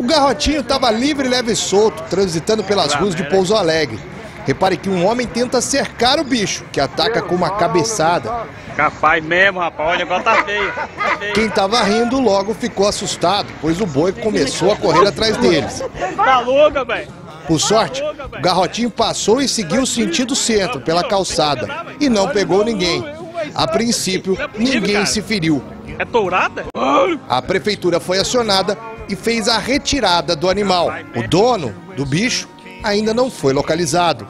O garrotinho estava livre, leve e solto, transitando pelas ruas de Pouso Alegre. Repare que um homem tenta cercar o bicho, que ataca com uma cabeçada. Capaz mesmo, rapaz. O negócio tá feio. Tá feio. Quem estava rindo logo ficou assustado, pois o boi começou a correr atrás deles. Tá louca, velho. Por sorte, o garrotinho passou e seguiu sentido centro, pela calçada, e não pegou ninguém. A princípio, ninguém se feriu. É tourada? A prefeitura foi acionada e fez a retirada do animal. O dono do bicho ainda não foi localizado.